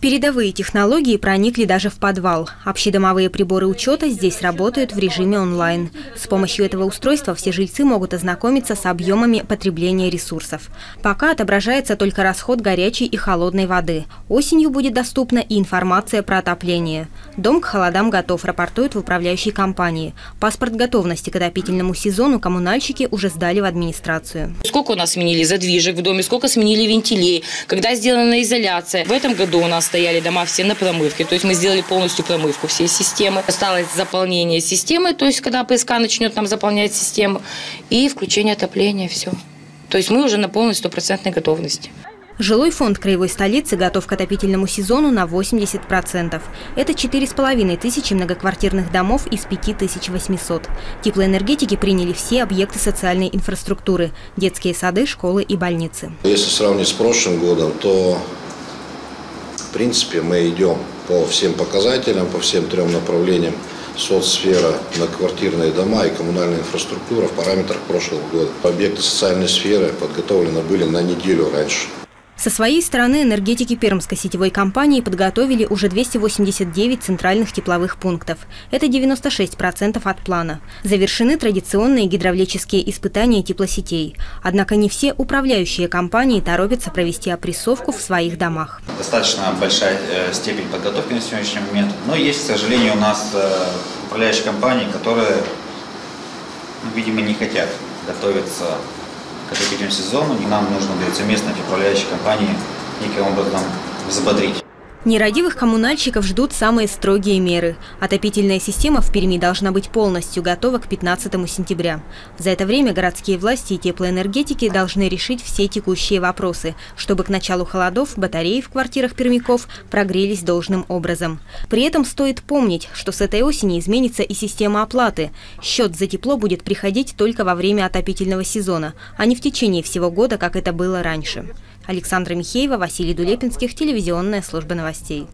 Передовые технологии проникли даже в подвал. Общедомовые приборы учета здесь работают в режиме онлайн. С помощью этого устройства все жильцы могут ознакомиться с объемами потребления ресурсов. Пока отображается только расход горячей и холодной воды. Осенью будет доступна и информация про отопление. Дом к холодам готов, рапортуют в управляющей компании. Паспорт готовности к отопительному сезону коммунальщики уже сдали в администрацию. Сколько у нас сменили задвижек в доме, сколько сменили вентилей, когда сделана изоляция. В этом году у нас стояли дома все на промывке. То есть мы сделали полностью промывку всей системы. Осталось заполнение системы, то есть когда ПСК начнет нам заполнять систему, и включение отопления, все. То есть мы уже на полной стопроцентной готовности. Жилой фонд краевой столицы готов к отопительному сезону на 80%. Это 4,5 тысячи многоквартирных домов из 5800. Теплоэнергетики приняли все объекты социальной инфраструктуры – детские сады, школы и больницы. Если сравнить с прошлым годом, то в принципе, мы идем по всем показателям, по всем трем направлениям соцсфера, многоквартирные дома и коммунальная инфраструктура в параметрах прошлого года. Объекты социальной сферы подготовлены были на неделю раньше. Со своей стороны энергетики Пермской сетевой компании подготовили уже 289 центральных тепловых пунктов. Это 96% от плана. Завершены традиционные гидравлические испытания теплосетей. Однако не все управляющие компании торопятся провести опрессовку в своих домах. Достаточно большая э, степень подготовки на сегодняшний момент. Но есть, к сожалению, у нас э, управляющие компании, которые, ну, видимо, не хотят готовиться к отопительному сезону. Нам нужно будет совместно управляющей компании неким образом взбодрить. Нерадивых коммунальщиков ждут самые строгие меры. Отопительная система в Перми должна быть полностью готова к 15 сентября. За это время городские власти и теплоэнергетики должны решить все текущие вопросы, чтобы к началу холодов батареи в квартирах пермяков прогрелись должным образом. При этом стоит помнить, что с этой осени изменится и система оплаты. Счет за тепло будет приходить только во время отопительного сезона, а не в течение всего года, как это было раньше. Александра Михеева, Василий Дулепинских, телевизионная служба новостей.